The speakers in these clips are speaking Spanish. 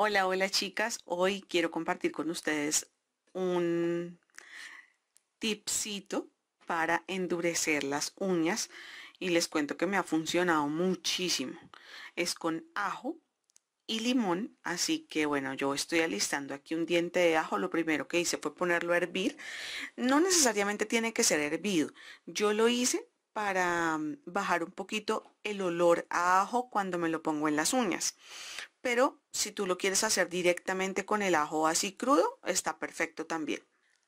Hola, hola chicas. Hoy quiero compartir con ustedes un tipcito para endurecer las uñas y les cuento que me ha funcionado muchísimo. Es con ajo y limón, así que bueno, yo estoy alistando aquí un diente de ajo. Lo primero que hice fue ponerlo a hervir. No necesariamente tiene que ser hervido. Yo lo hice para mm, bajar un poquito el olor a ajo cuando me lo pongo en las uñas pero si tú lo quieres hacer directamente con el ajo así crudo, está perfecto también.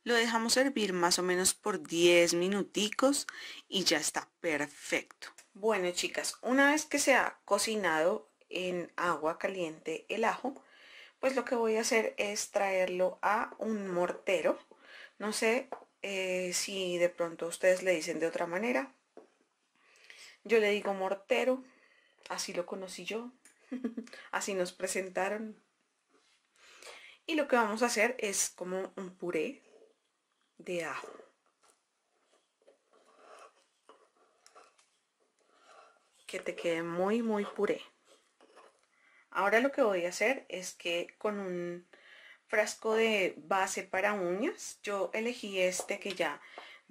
Lo dejamos hervir más o menos por 10 minuticos y ya está perfecto. Bueno chicas, una vez que se ha cocinado en agua caliente el ajo, pues lo que voy a hacer es traerlo a un mortero. No sé eh, si de pronto ustedes le dicen de otra manera. Yo le digo mortero, así lo conocí yo, Así nos presentaron. Y lo que vamos a hacer es como un puré de ajo. Que te quede muy, muy puré. Ahora lo que voy a hacer es que con un frasco de base para uñas, yo elegí este que ya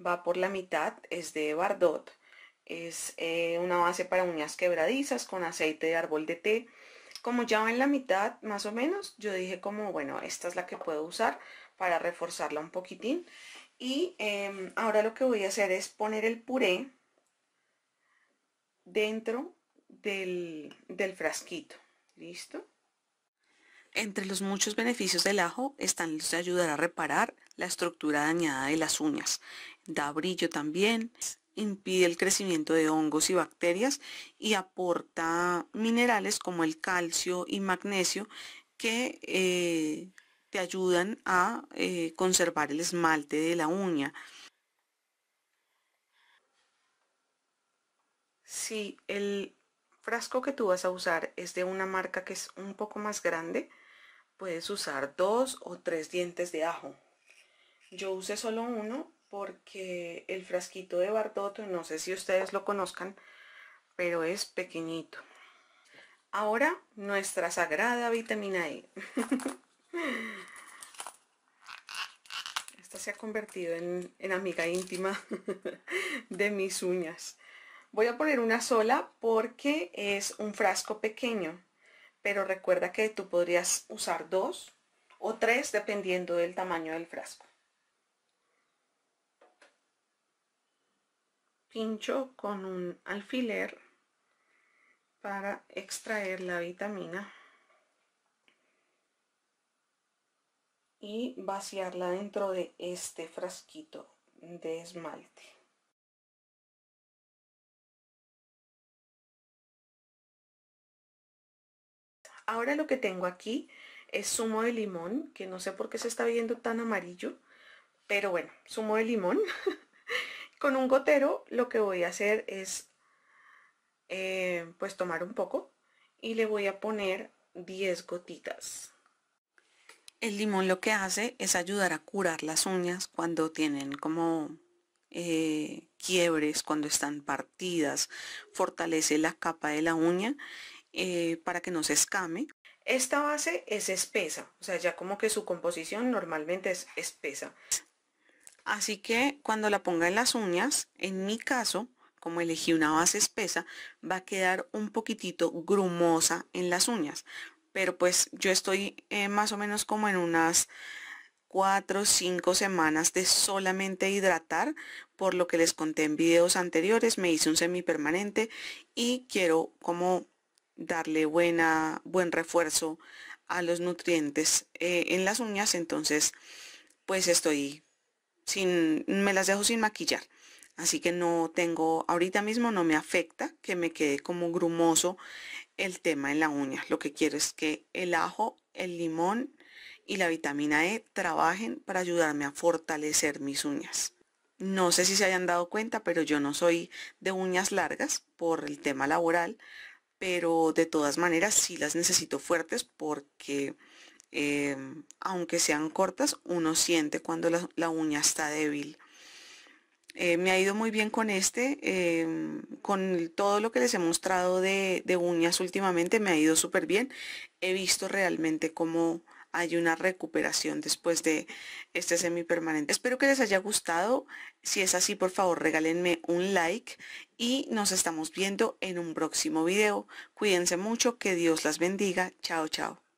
va por la mitad, es de Bardot es eh, una base para uñas quebradizas con aceite de árbol de té. Como ya va en la mitad más o menos, yo dije como, bueno, esta es la que puedo usar para reforzarla un poquitín. Y em, ahora lo que voy a hacer es poner el puré dentro del, del frasquito. ¿Listo? Entre los muchos beneficios del ajo están los de ayudar a reparar la estructura dañada de las uñas. Da brillo también, impide el crecimiento de hongos y bacterias y aporta minerales como el calcio y magnesio que eh, te ayudan a eh, conservar el esmalte de la uña. Si el frasco que tú vas a usar es de una marca que es un poco más grande, puedes usar dos o tres dientes de ajo. Yo usé solo uno porque el frasquito de Bardotto, no sé si ustedes lo conozcan, pero es pequeñito. Ahora nuestra sagrada vitamina E. Esta se ha convertido en, en amiga íntima de mis uñas. Voy a poner una sola porque es un frasco pequeño, pero recuerda que tú podrías usar dos o tres dependiendo del tamaño del frasco. Pincho con un alfiler para extraer la vitamina y vaciarla dentro de este frasquito de esmalte. Ahora lo que tengo aquí es zumo de limón, que no sé por qué se está viendo tan amarillo, pero bueno, zumo de limón. Con un gotero lo que voy a hacer es eh, pues tomar un poco y le voy a poner 10 gotitas. El limón lo que hace es ayudar a curar las uñas cuando tienen como eh, quiebres, cuando están partidas, fortalece la capa de la uña eh, para que no se escame. Esta base es espesa, o sea, ya como que su composición normalmente es espesa. Así que cuando la ponga en las uñas, en mi caso, como elegí una base espesa, va a quedar un poquitito grumosa en las uñas. Pero pues yo estoy eh, más o menos como en unas 4 o 5 semanas de solamente hidratar, por lo que les conté en videos anteriores, me hice un semipermanente y quiero como darle buena, buen refuerzo a los nutrientes eh, en las uñas, entonces pues estoy sin, me las dejo sin maquillar. Así que no tengo, ahorita mismo no me afecta que me quede como grumoso el tema en la uña. Lo que quiero es que el ajo, el limón y la vitamina E trabajen para ayudarme a fortalecer mis uñas. No sé si se hayan dado cuenta, pero yo no soy de uñas largas por el tema laboral, pero de todas maneras sí las necesito fuertes porque Em, aunque sean cortas, uno siente cuando la, uña está débil. Eh, me ha ido muy bien con este, em, con todo lo que les he mostrado de, uñas últimamente, me ha ido súper bien. He visto realmente cómo hay una recuperación después de este semipermanente. Espero que les haya gustado. Si es así, por favor, regálenme un like y nos estamos viendo en un próximo video. Cuídense mucho, que Dios las bendiga. Chao, chao.